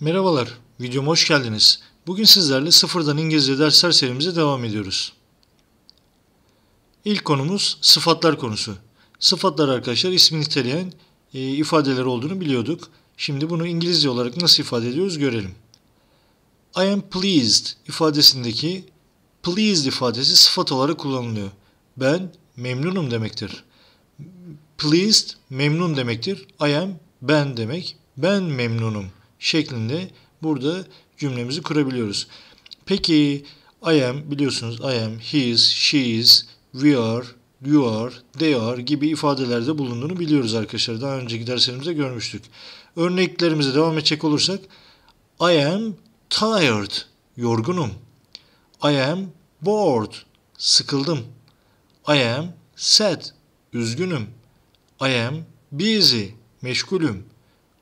Merhabalar, videoma hoş geldiniz. Bugün sizlerle sıfırdan İngilizce dersler serimize devam ediyoruz. İlk konumuz sıfatlar konusu. Sıfatlar arkadaşlar ismi niteleyen e, ifadeler olduğunu biliyorduk. Şimdi bunu İngilizce olarak nasıl ifade ediyoruz görelim. I am pleased ifadesindeki pleased ifadesi sıfat olarak kullanılıyor. Ben memnunum demektir. Pleased memnun demektir. I am ben demek. Ben memnunum şeklinde burada cümlemizi kurabiliyoruz. Peki I am biliyorsunuz I am, he is, she is, we are, you are, they are gibi ifadelerde bulunduğunu biliyoruz arkadaşlar. Daha önceki derslerimizde görmüştük. Örneklerimize devam edecek olursak I am tired, yorgunum. I am bored, sıkıldım. I am sad, üzgünüm. I am busy, meşgulüm.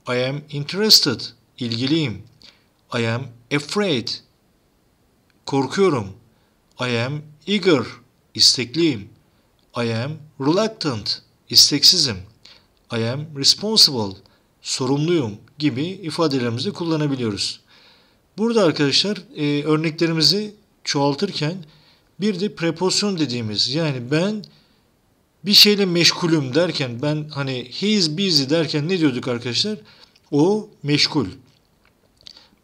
I am interested, ilgiliyim. I am afraid, korkuyorum. I am eager, istekliyim. I am reluctant, isteksizim. I am responsible, sorumluyum gibi ifadelerimizi kullanabiliyoruz. Burada arkadaşlar e, örneklerimizi çoğaltırken bir de preposyon dediğimiz yani ben bir şeyle meşgulüm derken ben hani he is busy derken ne diyorduk arkadaşlar? O meşgul.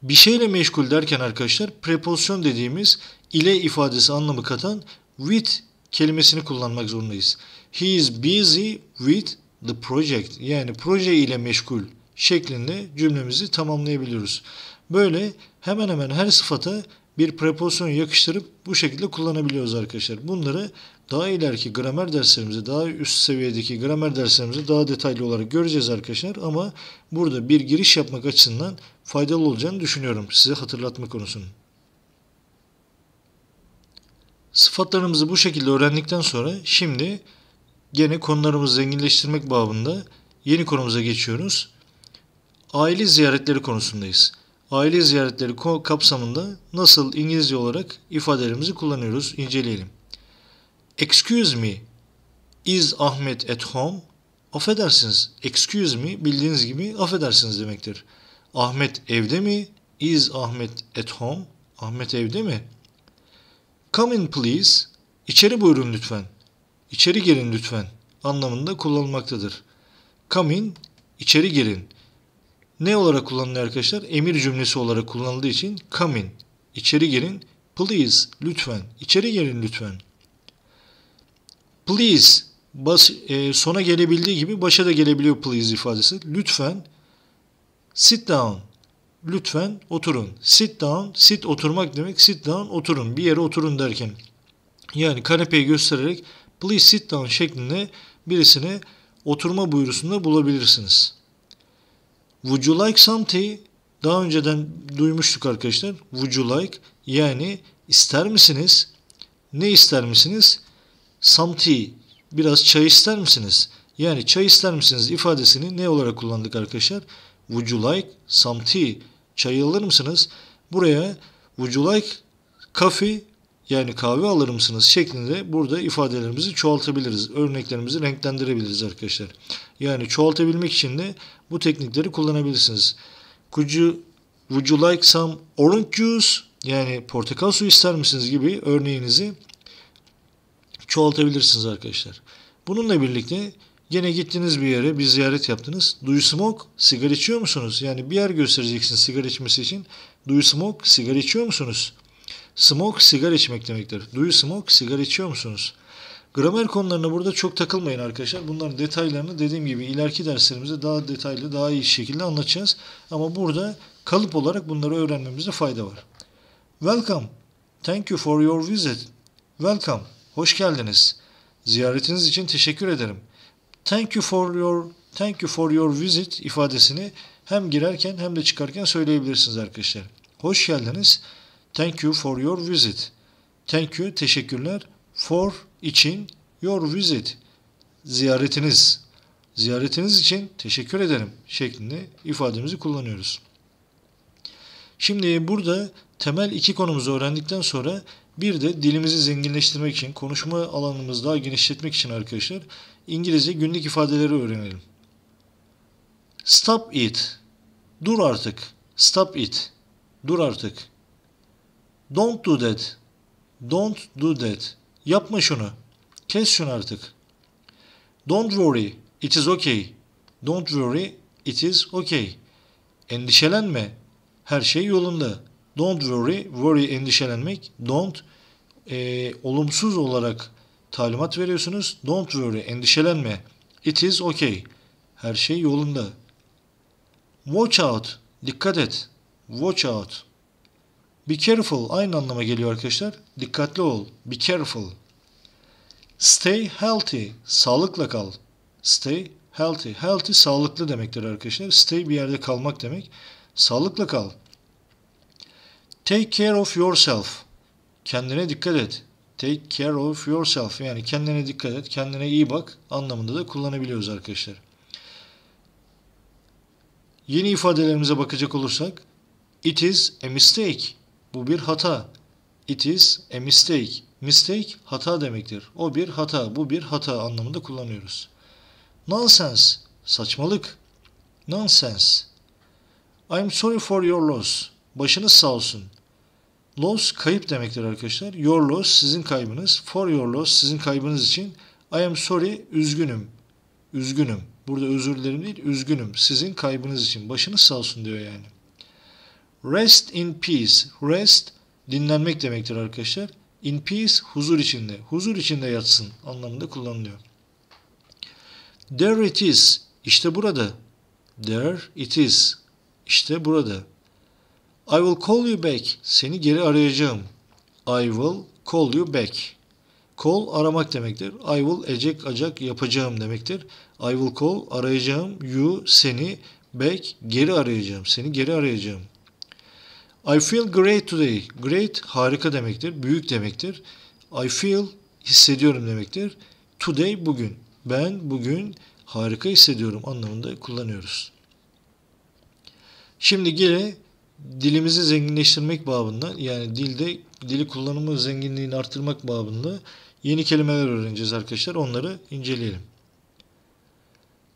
Bir şeyle meşgul derken arkadaşlar prepozisyon dediğimiz ile ifadesi anlamı katan with kelimesini kullanmak zorundayız. He is busy with the project yani proje ile meşgul şeklinde cümlemizi tamamlayabiliyoruz. Böyle hemen hemen her sıfata bir prepozisyon yakıştırıp bu şekilde kullanabiliyoruz arkadaşlar. Bunları daha ileriki gramer derslerimizde, daha üst seviyedeki gramer derslerimizde daha detaylı olarak göreceğiz arkadaşlar. Ama burada bir giriş yapmak açısından faydalı olacağını düşünüyorum size hatırlatma konusunun. Sıfatlarımızı bu şekilde öğrendikten sonra şimdi gene konularımızı zenginleştirmek babında yeni konumuza geçiyoruz. Aile ziyaretleri konusundayız aile ziyaretleri kapsamında nasıl İngilizce olarak ifadelerimizi kullanıyoruz inceleyelim. Excuse me, is Ahmet at home? Affedersiniz, excuse me bildiğiniz gibi affedersiniz demektir. Ahmet evde mi? Is Ahmet at home? Ahmet evde mi? Come in please. İçeri buyurun lütfen. İçeri girin lütfen anlamında kullanılmaktadır. Come in, içeri girin ne olarak kullanılıyor arkadaşlar? Emir cümlesi olarak kullanıldığı için come in, içeri girin, please, lütfen, içeri girin lütfen. Please, bas, e, sona gelebildiği gibi başa da gelebiliyor please ifadesi. Lütfen, sit down, lütfen oturun. Sit down, sit oturmak demek, sit down oturun, bir yere oturun derken. Yani kanepeyi göstererek please sit down şeklinde birisine oturma buyurusunda bulabilirsiniz. Would you like some tea? Daha önceden duymuştuk arkadaşlar. Would you like? Yani ister misiniz? Ne ister misiniz? Some tea. Biraz çay ister misiniz? Yani çay ister misiniz ifadesini ne olarak kullandık arkadaşlar? Would you like some tea? Çay alır mısınız? Buraya would you like coffee yani kahve alır mısınız şeklinde burada ifadelerimizi çoğaltabiliriz. Örneklerimizi renklendirebiliriz arkadaşlar. Yani çoğaltabilmek için de bu teknikleri kullanabilirsiniz. Could you, would you like some orange juice? Yani portakal suyu ister misiniz gibi örneğinizi çoğaltabilirsiniz arkadaşlar. Bununla birlikte Gene gittiniz bir yere bir ziyaret yaptınız. Do you smoke? Sigara içiyor musunuz? Yani bir yer göstereceksiniz sigara içmesi için. Do you smoke? Sigara içiyor musunuz? Smoke sigara içmek demektir. Do you smoke? Sigara içiyor musunuz? Gramer konularına burada çok takılmayın arkadaşlar. Bunların detaylarını dediğim gibi ileriki derslerimizde daha detaylı, daha iyi şekilde anlatacağız. Ama burada kalıp olarak bunları öğrenmemizde fayda var. Welcome. Thank you for your visit. Welcome. Hoş geldiniz. Ziyaretiniz için teşekkür ederim. Thank you for your thank you for your visit ifadesini hem girerken hem de çıkarken söyleyebilirsiniz arkadaşlar. Hoş geldiniz. Thank you for your visit. Thank you, teşekkürler. For, için, your visit. Ziyaretiniz. Ziyaretiniz için teşekkür ederim şeklinde ifademizi kullanıyoruz. Şimdi burada temel iki konumuzu öğrendikten sonra bir de dilimizi zenginleştirmek için, konuşma alanımızı daha genişletmek için arkadaşlar İngilizce günlük ifadeleri öğrenelim. Stop it. Dur artık. Stop it. Dur artık. Don't do that. Don't do that. Yapma şunu. Kes şunu artık. Don't worry. It is okay. Don't worry. It is okay. Endişelenme. Her şey yolunda. Don't worry. Worry endişelenmek. Don't e, olumsuz olarak talimat veriyorsunuz. Don't worry. Endişelenme. It is okay. Her şey yolunda. Watch out. Dikkat et. Watch out. Be careful aynı anlama geliyor arkadaşlar. Dikkatli ol. Be careful. Stay healthy. Sağlıkla kal. Stay healthy. Healthy sağlıklı demektir arkadaşlar. Stay bir yerde kalmak demek. Sağlıkla kal. Take care of yourself. Kendine dikkat et. Take care of yourself. Yani kendine dikkat et, kendine iyi bak anlamında da kullanabiliyoruz arkadaşlar. Yeni ifadelerimize bakacak olursak It is a mistake. Bu bir hata. It is a mistake. Mistake hata demektir. O bir hata, bu bir hata anlamında kullanıyoruz. Nonsense, saçmalık. Nonsense. I'm sorry for your loss. Başınız sağ olsun. Loss kayıp demektir arkadaşlar. Your loss sizin kaybınız. For your loss sizin kaybınız için. I am sorry üzgünüm. Üzgünüm. Burada özür dilerim değil, üzgünüm. Sizin kaybınız için. Başınız sağ olsun diyor yani. Rest in peace. Rest dinlenmek demektir arkadaşlar. In peace huzur içinde. Huzur içinde yatsın anlamında kullanılıyor. There it is. İşte burada. There it is. İşte burada. I will call you back. Seni geri arayacağım. I will call you back. Call aramak demektir. I will ecek acak yapacağım demektir. I will call arayacağım. You seni back geri arayacağım. Seni geri arayacağım. I feel great today. Great harika demektir. Büyük demektir. I feel hissediyorum demektir. Today bugün. Ben bugün harika hissediyorum anlamında kullanıyoruz. Şimdi gene dilimizi zenginleştirmek babında yani dilde dili kullanımı zenginliğini arttırmak babında yeni kelimeler öğreneceğiz arkadaşlar. Onları inceleyelim.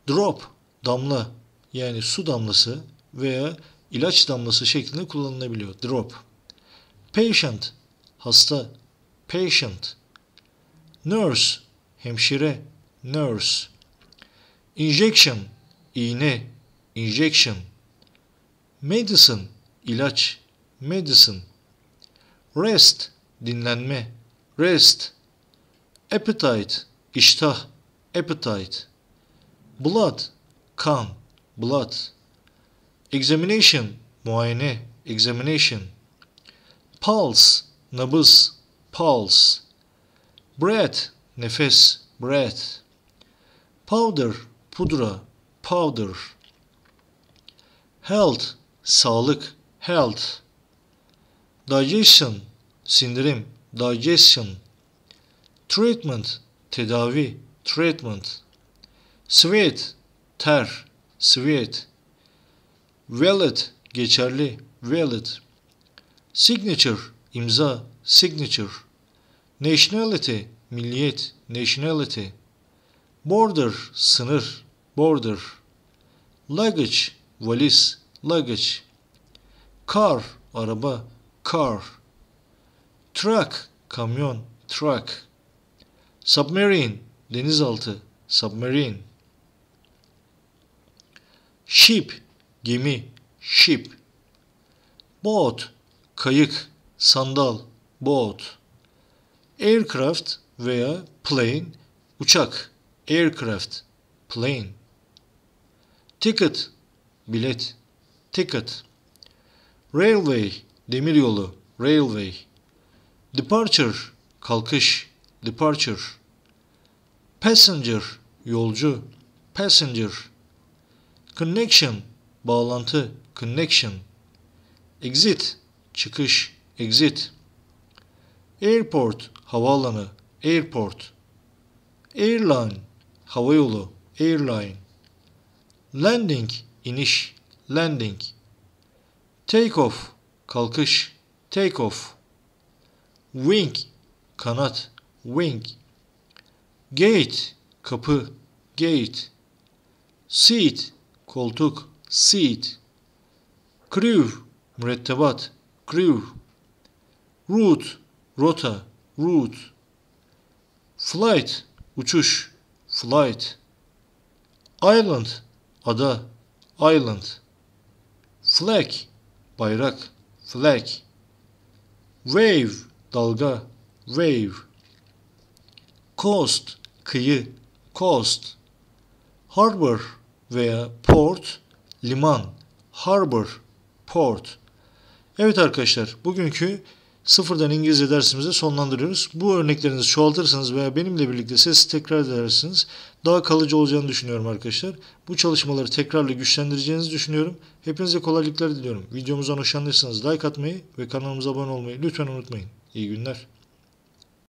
Drop, damla yani su damlası veya ilaç damlası şeklinde kullanılabiliyor. Drop. Patient, hasta. Patient. Nurse, hemşire. Nurse. Injection, iğne. Injection. Medicine, ilaç. Medicine. Rest, dinlenme. Rest. Appetite, iştah. Appetite. Blood, kan. Blood. Examination, muayene. Examination. Pulse, nabız. Pulse. Breath, nefes. Breath. Powder, pudra. Powder. Health, sağlık. Health. Digestion, sindirim. Digestion. Treatment, tedavi. Treatment. Sweat, ter. Sweat. Valid, geçerli. Valid. Signature, imza. Signature. Nationality, milliyet. Nationality. Border, sınır. Border. Luggage, valiz. Luggage. Car, araba. Car. Truck, kamyon. Truck. Submarine, denizaltı. Submarine. Ship, gemi. Ship. Boat, kayık. Sandal. Boat. Aircraft veya plane, uçak. Aircraft, plane. Ticket, bilet. Ticket. Railway, demiryolu. Railway. Departure, kalkış. Departure. Passenger, yolcu. Passenger. Connection, bağlantı. Connection. Exit, çıkış. Exit. Airport, havaalanı. Airport. Airline, havayolu. Airline. Landing, iniş. Landing. Take off, kalkış. Take off. Wing, kanat. Wing. Gate, kapı. Gate. Seat, koltuk. Seat. Crew, mürettebat, crew. Route, rota, route. Flight, uçuş, flight. Island, ada, island. Flag, bayrak, flag. Wave, dalga, wave. Coast, kıyı, coast. Harbor veya port, liman, harbor, port. Evet arkadaşlar, bugünkü sıfırdan İngilizce dersimizi sonlandırıyoruz. Bu örneklerinizi çoğaltırsanız veya benimle birlikte ses tekrar edersiniz daha kalıcı olacağını düşünüyorum arkadaşlar. Bu çalışmaları tekrarla güçlendireceğinizi düşünüyorum. Hepinize kolaylıklar diliyorum. Videomuzdan hoşlandıysanız like atmayı ve kanalımıza abone olmayı lütfen unutmayın. İyi günler.